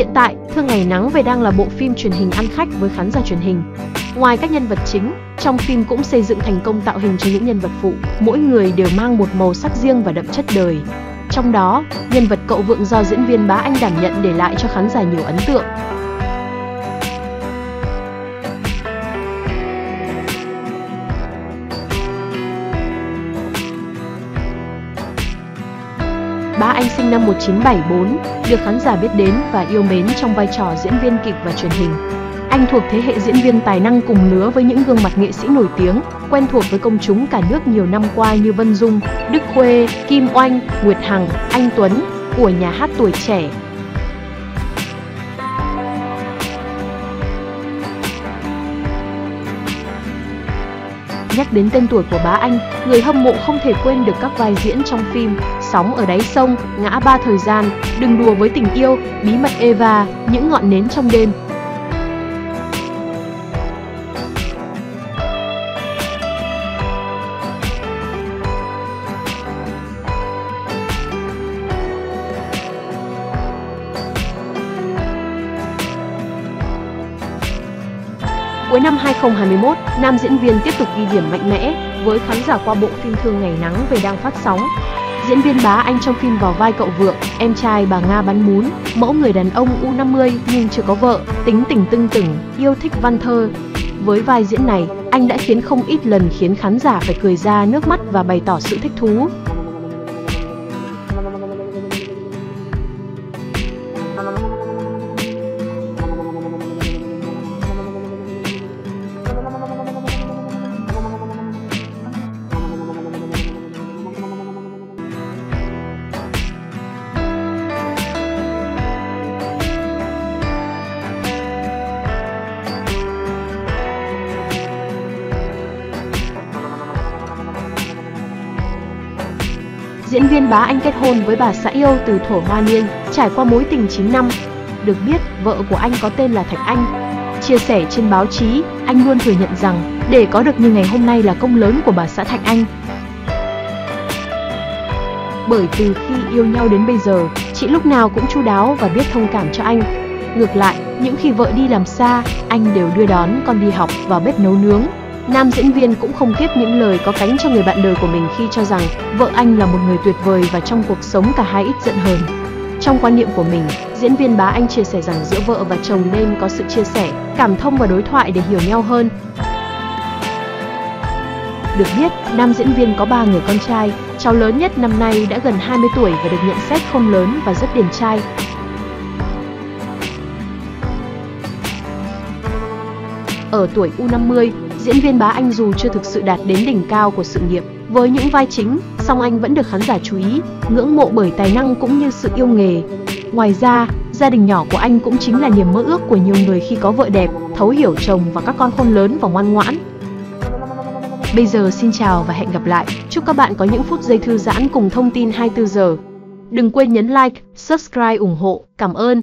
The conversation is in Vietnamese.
Hiện tại, Thương Ngày Nắng về đang là bộ phim truyền hình ăn khách với khán giả truyền hình. Ngoài các nhân vật chính, trong phim cũng xây dựng thành công tạo hình cho những nhân vật phụ, mỗi người đều mang một màu sắc riêng và đậm chất đời. Trong đó, nhân vật cậu vượng do diễn viên Bá Anh đảm nhận để lại cho khán giả nhiều ấn tượng. Ba Anh sinh năm 1974, được khán giả biết đến và yêu mến trong vai trò diễn viên kịch và truyền hình. Anh thuộc thế hệ diễn viên tài năng cùng lứa với những gương mặt nghệ sĩ nổi tiếng, quen thuộc với công chúng cả nước nhiều năm qua như Vân Dung, Đức Khuê, Kim Oanh, Nguyệt Hằng, Anh Tuấn của nhà hát tuổi trẻ, Nhắc đến tên tuổi của bá anh, người hâm mộ không thể quên được các vai diễn trong phim Sóng ở đáy sông, Ngã ba thời gian, Đừng đùa với tình yêu, Bí mật Eva, Những ngọn nến trong đêm. Cuối năm 2021, nam diễn viên tiếp tục ghi điểm mạnh mẽ với khán giả qua bộ phim Thương Ngày Nắng về đang phát sóng. Diễn viên Bá Anh trong phim vào vai cậu vượng, em trai bà Nga bán bún, mẫu người đàn ông U50 nhưng chưa có vợ, tính tình tưng tửng, yêu thích văn thơ. Với vai diễn này, anh đã khiến không ít lần khiến khán giả phải cười ra nước mắt và bày tỏ sự thích thú. Diễn viên Bá Anh kết hôn với bà xã yêu từ thổ hoa niên, trải qua mối tình 9 năm. Được biết, vợ của anh có tên là Thạch Anh. Chia sẻ trên báo chí, anh luôn thừa nhận rằng để có được như ngày hôm nay là công lớn của bà xã Thạch Anh. Bởi từ khi yêu nhau đến bây giờ, chị lúc nào cũng chu đáo và biết thông cảm cho anh. Ngược lại, những khi vợ đi làm xa, anh đều đưa đón con đi học và bếp nấu nướng, Nam diễn viên cũng không tiếp những lời có cánh cho người bạn đời của mình khi cho rằng vợ anh là một người tuyệt vời và trong cuộc sống cả hai ít giận hờn. Trong quan niệm của mình, diễn viên Bá Anh chia sẻ rằng giữa vợ và chồng nên có sự chia sẻ, cảm thông và đối thoại để hiểu nhau hơn. Được biết, nam diễn viên có 3 người con trai, cháu lớn nhất năm nay đã gần 20 tuổi và được nhận xét không lớn và rất điển trai. Ở tuổi U50, Diễn viên Bá Anh dù chưa thực sự đạt đến đỉnh cao của sự nghiệp với những vai chính, song anh vẫn được khán giả chú ý, ngưỡng mộ bởi tài năng cũng như sự yêu nghề. Ngoài ra, gia đình nhỏ của anh cũng chính là niềm mơ ước của nhiều người khi có vợ đẹp, thấu hiểu chồng và các con khôn lớn và ngoan ngoãn. Bây giờ xin chào và hẹn gặp lại. Chúc các bạn có những phút giây thư giãn cùng thông tin 24 giờ. Đừng quên nhấn like, subscribe ủng hộ. Cảm ơn.